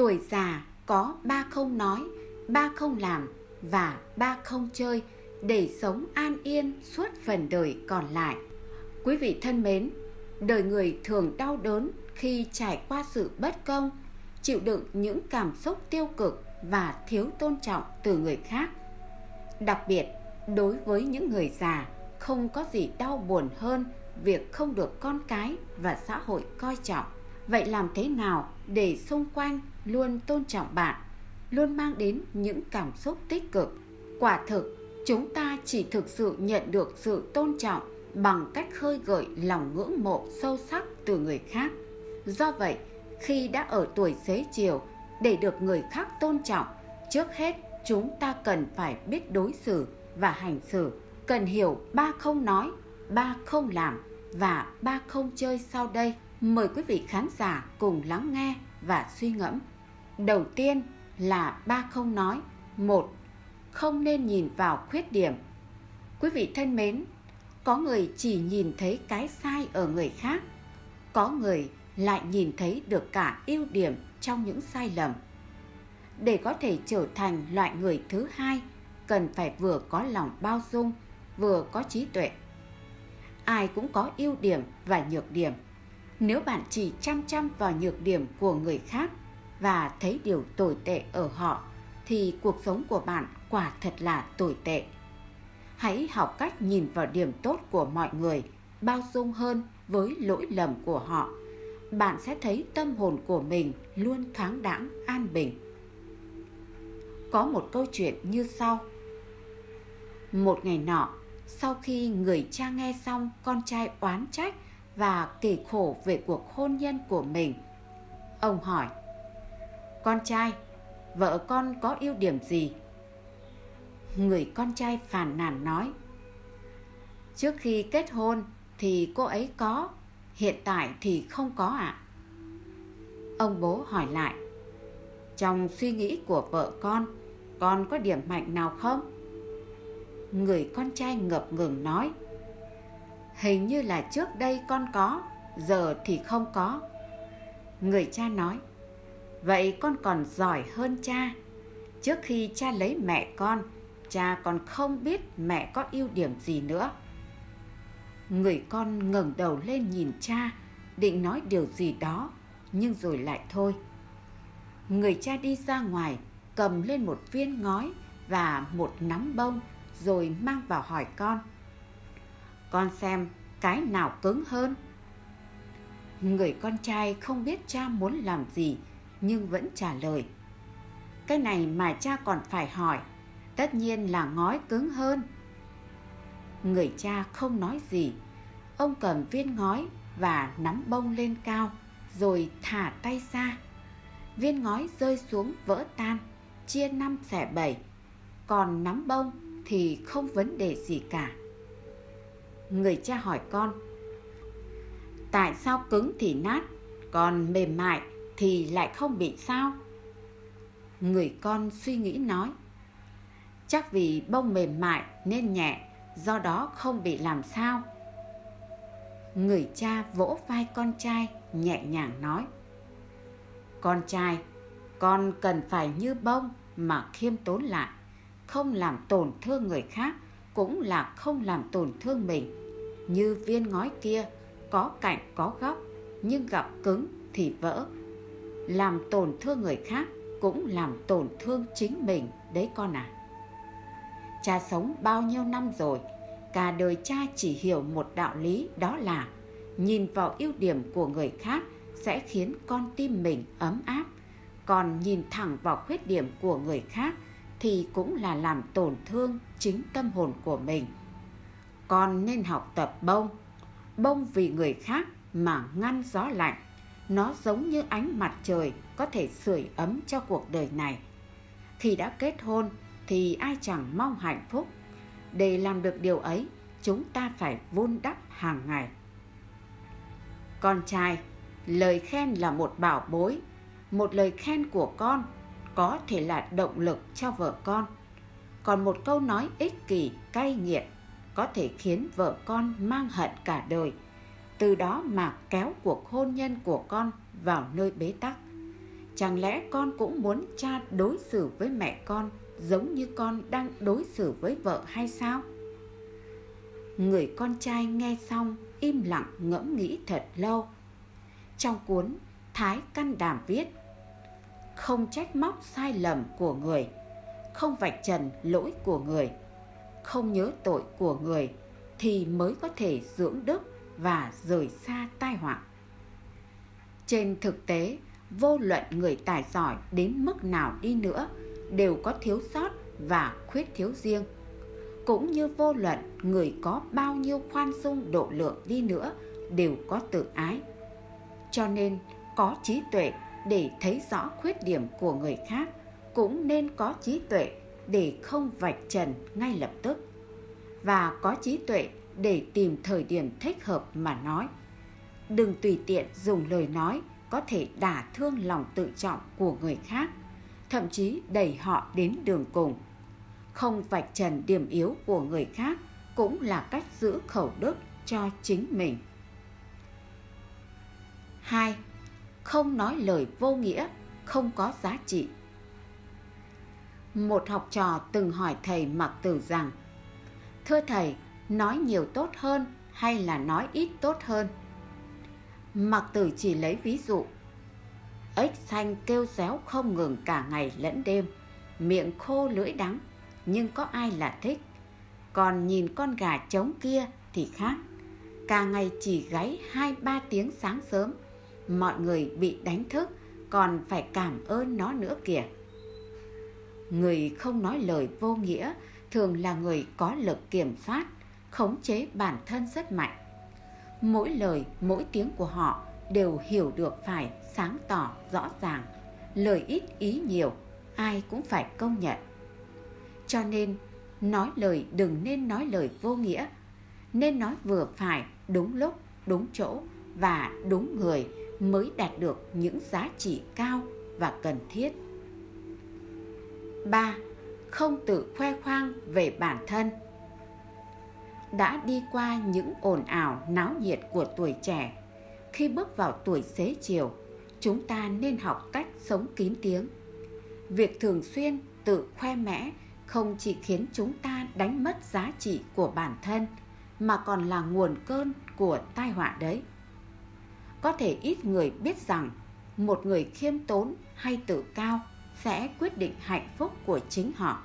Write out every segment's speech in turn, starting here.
Tuổi già có ba không nói, ba không làm và ba không chơi để sống an yên suốt phần đời còn lại. Quý vị thân mến, đời người thường đau đớn khi trải qua sự bất công, chịu đựng những cảm xúc tiêu cực và thiếu tôn trọng từ người khác. Đặc biệt, đối với những người già, không có gì đau buồn hơn việc không được con cái và xã hội coi trọng. Vậy làm thế nào để xung quanh luôn tôn trọng bạn, luôn mang đến những cảm xúc tích cực? Quả thực, chúng ta chỉ thực sự nhận được sự tôn trọng bằng cách khơi gợi lòng ngưỡng mộ sâu sắc từ người khác. Do vậy, khi đã ở tuổi xế chiều, để được người khác tôn trọng, trước hết chúng ta cần phải biết đối xử và hành xử, cần hiểu ba không nói, ba không làm và ba không chơi sau đây. Mời quý vị khán giả cùng lắng nghe và suy ngẫm. Đầu tiên là ba không nói. Một, không nên nhìn vào khuyết điểm. Quý vị thân mến, có người chỉ nhìn thấy cái sai ở người khác, có người lại nhìn thấy được cả ưu điểm trong những sai lầm. Để có thể trở thành loại người thứ hai, cần phải vừa có lòng bao dung, vừa có trí tuệ. Ai cũng có ưu điểm và nhược điểm. Nếu bạn chỉ chăm chăm vào nhược điểm của người khác và thấy điều tồi tệ ở họ, thì cuộc sống của bạn quả thật là tồi tệ. Hãy học cách nhìn vào điểm tốt của mọi người, bao dung hơn với lỗi lầm của họ. Bạn sẽ thấy tâm hồn của mình luôn thoáng đãng an bình. Có một câu chuyện như sau. Một ngày nọ, sau khi người cha nghe xong con trai oán trách và kể khổ về cuộc hôn nhân của mình, ông hỏi: "Con trai, vợ con có ưu điểm gì?" người con trai phàn nàn nói trước khi kết hôn thì cô ấy có hiện tại thì không có ạ à? ông bố hỏi lại trong suy nghĩ của vợ con con có điểm mạnh nào không người con trai ngập ngừng nói hình như là trước đây con có giờ thì không có người cha nói vậy con còn giỏi hơn cha. Trước khi cha lấy mẹ con, cha còn không biết mẹ có ưu điểm gì nữa. Người con ngẩng đầu lên nhìn cha, định nói điều gì đó, nhưng rồi lại thôi. Người cha đi ra ngoài, cầm lên một viên ngói và một nắm bông, rồi mang vào hỏi con. Con xem cái nào cứng hơn. Người con trai không biết cha muốn làm gì nhưng vẫn trả lời. Cái này mà cha còn phải hỏi, tất nhiên là ngói cứng hơn. Người cha không nói gì, ông cầm viên ngói và nắm bông lên cao, rồi thả tay ra. Viên ngói rơi xuống vỡ tan, chia năm xẻ bảy. Còn nắm bông thì không vấn đề gì cả. Người cha hỏi con, tại sao cứng thì nát, còn mềm mại thì lại không bị sao? Người con suy nghĩ nói, chắc vì bông mềm mại nên nhẹ, do đó không bị làm sao. Người cha vỗ vai con trai, nhẹ nhàng nói, con trai, con cần phải như bông mà khiêm tốn lại, không làm tổn thương người khác, cũng là không làm tổn thương mình. Như viên ngói kia, có cạnh có góc, nhưng gặp cứng thì vỡ làm tổn thương người khác cũng làm tổn thương chính mình đấy con à cha sống bao nhiêu năm rồi, cả đời cha chỉ hiểu một đạo lý, đó là nhìn vào ưu điểm của người khác sẽ khiến con tim mình ấm áp, còn nhìn thẳng vào khuyết điểm của người khác thì cũng là làm tổn thương chính tâm hồn của mình. Con nên học tập bông bông vì người khác mà ngăn gió lạnh nó giống như ánh mặt trời có thể sưởi ấm cho cuộc đời này. Khi đã kết hôn, thì ai chẳng mong hạnh phúc. Để làm được điều ấy, chúng ta phải vun đắp hàng ngày. Con trai, lời khen là một bảo bối. Một lời khen của con có thể là động lực cho vợ con. Còn một câu nói ích kỷ, cay nghiệt có thể khiến vợ con mang hận cả đời từ đó mà kéo cuộc hôn nhân của con vào nơi bế tắc Chẳng lẽ con cũng muốn cha đối xử với mẹ con giống như con đang đối xử với vợ hay sao? Người con trai nghe xong im lặng ngẫm nghĩ thật lâu. Trong cuốn Thái Căn Đàm viết Không trách móc sai lầm của người, không vạch trần lỗi của người, không nhớ tội của người thì mới có thể dưỡng đức và rời xa tai họa. Trên thực tế, vô luận người tài giỏi đến mức nào đi nữa đều có thiếu sót và khuyết thiếu riêng. Cũng như vô luận người có bao nhiêu khoan dung độ lượng đi nữa đều có tự ái. Cho nên có trí tuệ để thấy rõ khuyết điểm của người khác cũng nên có trí tuệ để không vạch trần ngay lập tức và có trí tuệ để tìm thời điểm thích hợp mà nói. Đừng tùy tiện dùng lời nói có thể đả thương lòng tự trọng của người khác, thậm chí đẩy họ đến đường cùng. Không vạch trần điểm yếu của người khác cũng là cách giữ khẩu đức cho chính mình. 2. Không nói lời vô nghĩa, không có giá trị. Một học trò từng hỏi thầy Mặc Tử rằng Thưa thầy, nói nhiều tốt hơn hay là nói ít tốt hơn? Mặc tử chỉ lấy ví dụ. Ếch xanh kêu réo không ngừng cả ngày lẫn đêm, miệng khô lưỡi đắng, nhưng có ai là thích. Còn nhìn con gà trống kia thì khác. Cả ngày chỉ gáy hai ba tiếng sáng sớm, mọi người bị đánh thức còn phải cảm ơn nó nữa kìa. Người không nói lời vô nghĩa thường là người có lực kiểm soát, khống chế bản thân rất mạnh. Mỗi lời, mỗi tiếng của họ đều hiểu được phải sáng tỏ, rõ ràng, lời ít ý nhiều, ai cũng phải công nhận. Cho nên, nói lời đừng nên nói lời vô nghĩa, nên nói vừa phải, đúng lúc, đúng chỗ và đúng người mới đạt được những giá trị cao và cần thiết. 3 không tự khoe khoang về bản thân đã đi qua những ồn ào náo nhiệt của tuổi trẻ. Khi bước vào tuổi xế chiều chúng ta nên học cách sống kín tiếng. Việc thường xuyên tự khoe mẽ không chỉ khiến chúng ta đánh mất giá trị của bản thân mà còn là nguồn cơn của tai họa đấy. Có thể ít người biết rằng một người khiêm tốn hay tự cao sẽ quyết định hạnh phúc của chính họ.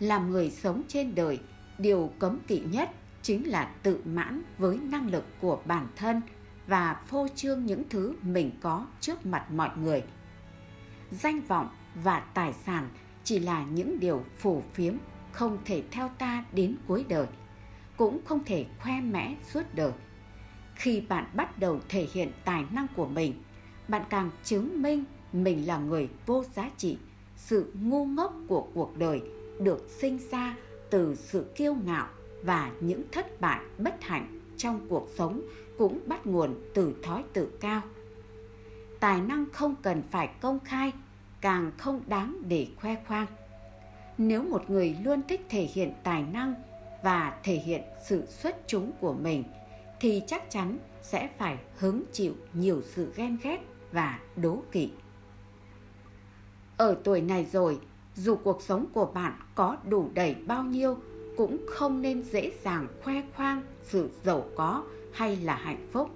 Làm người sống trên đời, điều cấm kỵ nhất chính là tự mãn với năng lực của bản thân và phô trương những thứ mình có trước mặt mọi người. Danh vọng và tài sản chỉ là những điều phù phiếm không thể theo ta đến cuối đời, cũng không thể khoe mẽ suốt đời. Khi bạn bắt đầu thể hiện tài năng của mình, bạn càng chứng minh mình là người vô giá trị sự ngu ngốc của cuộc đời được sinh ra từ sự kiêu ngạo và những thất bại bất hạnh trong cuộc sống cũng bắt nguồn từ thói tự cao. Tài năng không cần phải công khai càng không đáng để khoe khoang. Nếu một người luôn thích thể hiện tài năng và thể hiện sự xuất chúng của mình thì chắc chắn sẽ phải hứng chịu nhiều sự ghen ghét và đố kỵ. Ở tuổi này rồi, dù cuộc sống của bạn có đủ đầy bao nhiêu, cũng không nên dễ dàng khoe khoang sự giàu có hay là hạnh phúc.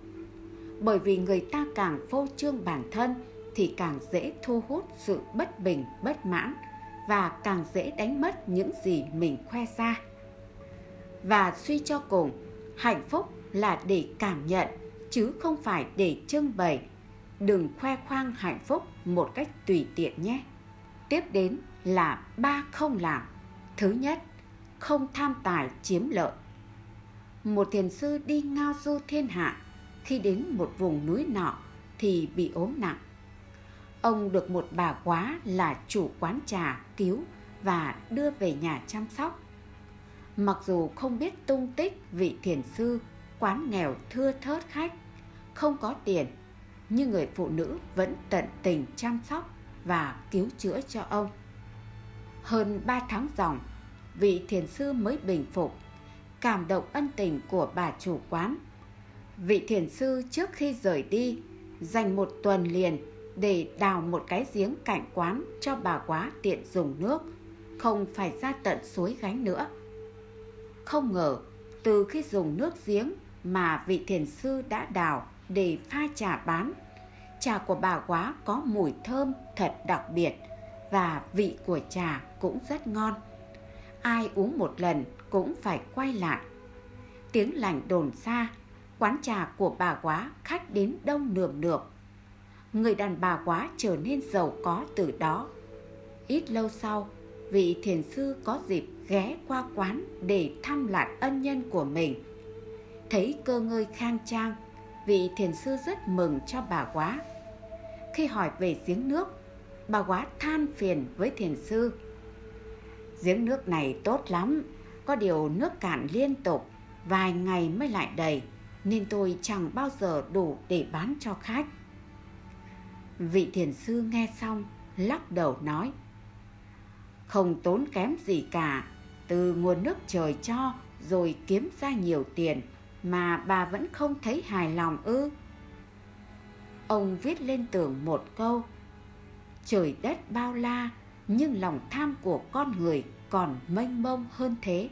Bởi vì người ta càng phô trương bản thân thì càng dễ thu hút sự bất bình, bất mãn và càng dễ đánh mất những gì mình khoe ra. Và suy cho cùng, hạnh phúc là để cảm nhận chứ không phải để trưng bày. Đừng khoe khoang hạnh phúc một cách tùy tiện nhé. Tiếp đến là ba không làm. Thứ nhất, không tham tài chiếm lợi. Một thiền sư đi ngao du thiên hạ, khi đến một vùng núi nọ thì bị ốm nặng. Ông được một bà quá là chủ quán trà cứu và đưa về nhà chăm sóc. Mặc dù không biết tung tích vị thiền sư, quán nghèo thưa thớt khách, không có tiền, nhưng người phụ nữ vẫn tận tình chăm sóc và cứu chữa cho ông. Hơn ba tháng dòng, vị thiền sư mới bình phục, cảm động ân tình của bà chủ quán. Vị thiền sư trước khi rời đi, dành một tuần liền để đào một cái giếng cạnh quán cho bà quá tiện dùng nước, không phải ra tận suối gánh nữa. Không ngờ, từ khi dùng nước giếng mà vị thiền sư đã đào để pha trà bán, trà của bà quá có mùi thơm thật đặc biệt và vị của trà cũng rất ngon. Ai uống một lần cũng phải quay lại. Tiếng lành đồn xa, quán trà của bà quá khách đến đông nườm nượp người đàn bà quá trở nên giàu có từ đó. Ít lâu sau, vị thiền sư có dịp ghé qua quán để thăm lại ân nhân của mình. Thấy cơ ngơi khang trang, vị thiền sư rất mừng cho bà quá. Khi hỏi về giếng nước, bà quá than phiền với thiền sư. Giếng nước này tốt lắm, có điều nước cạn liên tục, vài ngày mới lại đầy, nên tôi chẳng bao giờ đủ để bán cho khách. Vị thiền sư nghe xong lắc đầu nói Không tốn kém gì cả Từ nguồn nước trời cho rồi kiếm ra nhiều tiền mà bà vẫn không thấy hài lòng ư? Ông viết lên tường một câu Trời đất bao la Nhưng lòng tham của con người còn mênh mông hơn thế.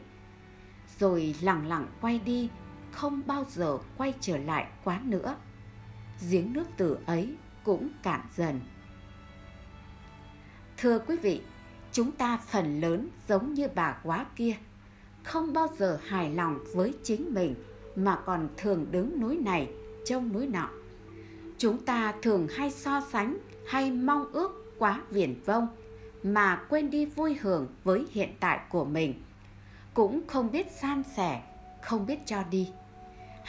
Rồi lặng lặng quay đi Không bao giờ quay trở lại quán nữa. Giếng nước tử ấy cũng cạn dần. Thưa quý vị, chúng ta phần lớn giống như bà quá kia, không bao giờ hài lòng với chính mình mà còn thường đứng núi này trông núi nọ. Chúng ta thường hay so sánh hay mong ước quá viển vông mà quên đi vui hưởng với hiện tại của mình. Cũng không biết san sẻ, không biết cho đi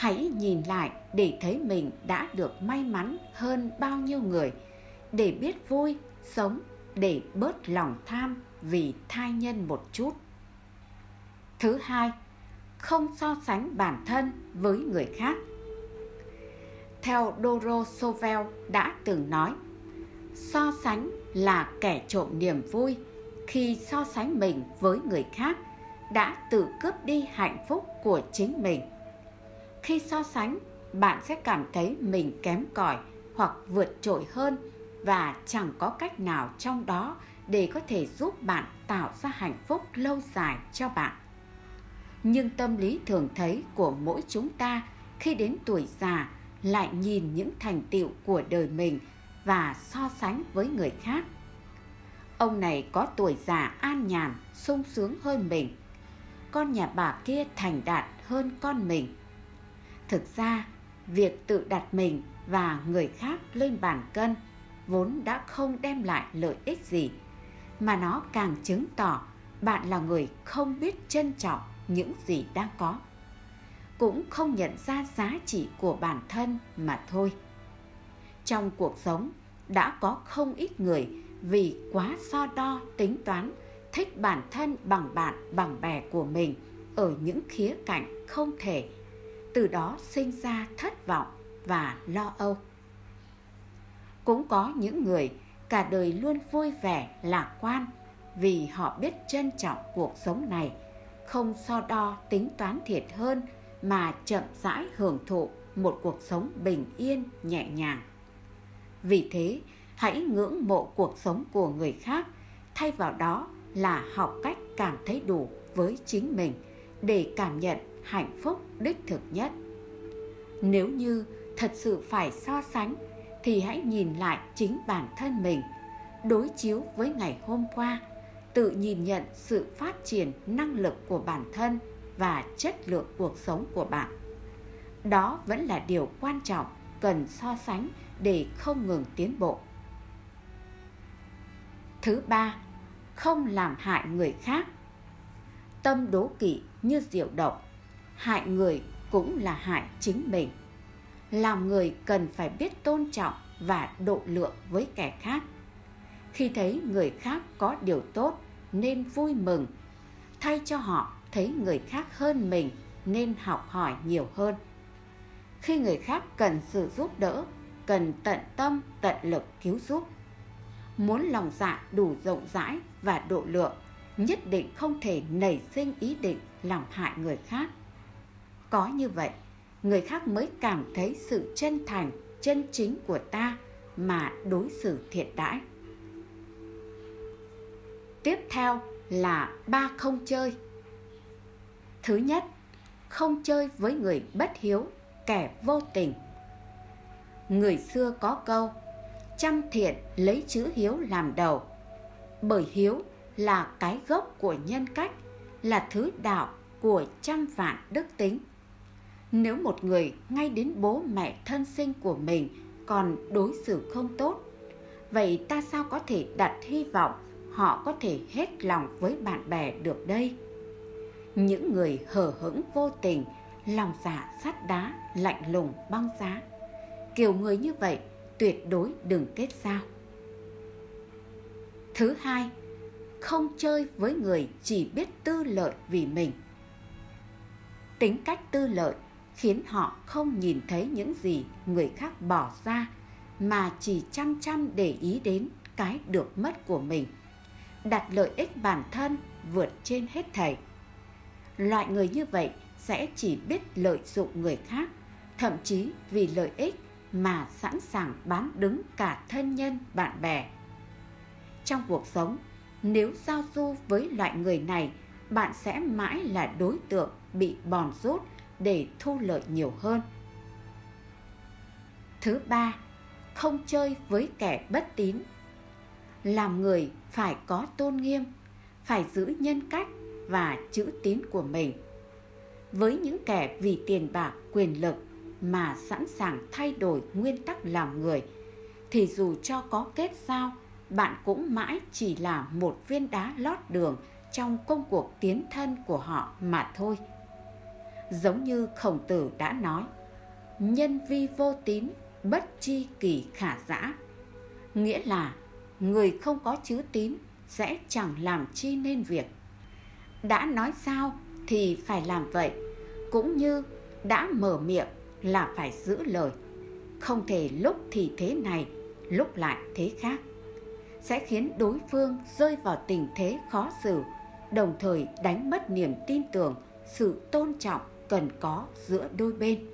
hãy nhìn lại để thấy mình đã được may mắn hơn bao nhiêu người để biết vui sống để bớt lòng tham vì thai nhân một chút thứ hai không so sánh bản thân với người khác. Theo Doro Sovel đã từng nói, so sánh là kẻ trộm niềm vui. Khi so sánh mình với người khác, đã tự cướp đi hạnh phúc của chính mình. Khi so sánh, bạn sẽ cảm thấy mình kém cỏi hoặc vượt trội hơn và chẳng có cách nào trong đó để có thể giúp bạn tạo ra hạnh phúc lâu dài cho bạn nhưng tâm lý thường thấy của mỗi chúng ta khi đến tuổi già lại nhìn những thành tựu của đời mình và so sánh với người khác. Ông này có tuổi già an nhàn sung sướng hơn mình. Con nhà bà kia thành đạt hơn con mình. Thực ra, việc tự đặt mình và người khác lên bàn cân vốn đã không đem lại lợi ích gì, mà nó càng chứng tỏ bạn là người không biết trân trọng những gì đang có. Cũng không nhận ra giá trị của bản thân mà thôi. Trong cuộc sống, đã có không ít người vì quá so đo tính toán thích bản thân bằng bạn bằng bè của mình ở những khía cạnh không thể từ đó sinh ra thất vọng và lo âu cũng có những người cả đời luôn vui vẻ lạc quan vì họ biết trân trọng cuộc sống này không so đo tính toán thiệt hơn mà chậm rãi hưởng thụ một cuộc sống bình yên, nhẹ nhàng. Vì thế, hãy ngưỡng mộ cuộc sống của người khác, thay vào đó là học cách cảm thấy đủ với chính mình để cảm nhận hạnh phúc đích thực nhất. Nếu như thật sự phải so sánh, thì hãy nhìn lại chính bản thân mình, đối chiếu với ngày hôm qua tự nhìn nhận sự phát triển năng lực của bản thân và chất lượng cuộc sống của bạn. Đó vẫn là điều quan trọng, cần so sánh để không ngừng tiến bộ. Thứ ba, không làm hại người khác. Tâm đố kỵ như diệu độc hại người cũng là hại chính mình. Làm người cần phải biết tôn trọng và độ lượng với kẻ khác khi thấy người khác có điều tốt, nên vui mừng. Thay cho họ thấy người khác hơn mình, nên học hỏi nhiều hơn. Khi người khác cần sự giúp đỡ, cần tận tâm, tận lực cứu giúp. Muốn lòng dạ đủ rộng rãi và độ lượng, nhất định không thể nảy sinh ý định làm hại người khác. Có như vậy, người khác mới cảm thấy sự chân thành, chân chính của ta mà đối xử thiện đãi tiếp theo là ba không chơi. Thứ nhất, không chơi với người bất hiếu, kẻ vô tình. Người xưa có câu chăm thiện lấy chữ hiếu làm đầu, bởi hiếu là cái gốc của nhân cách, là thứ đạo của trăm vạn đức tính. Nếu một người ngay đến bố mẹ thân sinh của mình còn đối xử không tốt, vậy ta sao có thể đặt hy vọng họ có thể hết lòng với bạn bè được đây. Những người hờ hững vô tình, lòng dạ sắt đá, lạnh lùng, băng giá. Kiểu người như vậy tuyệt đối đừng kết giao. Thứ hai, không chơi với người chỉ biết tư lợi vì mình. Tính cách tư lợi khiến họ không nhìn thấy những gì người khác bỏ ra, mà chỉ chăm chăm để ý đến cái được mất của mình đặt lợi ích bản thân vượt trên hết thảy loại người như vậy sẽ chỉ biết lợi dụng người khác, thậm chí vì lợi ích mà sẵn sàng bán đứng cả thân nhân, bạn bè. Trong cuộc sống, nếu giao du với loại người này, bạn sẽ mãi là đối tượng bị bòn rút để thu lợi nhiều hơn. Thứ ba, không chơi với kẻ bất tín làm người phải có tôn nghiêm, phải giữ nhân cách và chữ tín của mình. Với những kẻ vì tiền bạc, quyền lực mà sẵn sàng thay đổi nguyên tắc làm người, thì dù cho có kết giao, bạn cũng mãi chỉ là một viên đá lót đường trong công cuộc tiến thân của họ mà thôi. Giống như khổng tử đã nói, nhân vi vô tín, bất chi kỳ khả giã. Nghĩa là người không có chữ tín sẽ chẳng làm chi nên việc. Đã nói sao thì phải làm vậy, cũng như đã mở miệng là phải giữ lời. Không thể lúc thì thế này, lúc lại thế khác. Sẽ khiến đối phương rơi vào tình thế khó xử, đồng thời đánh mất niềm tin tưởng, sự tôn trọng cần có giữa đôi bên.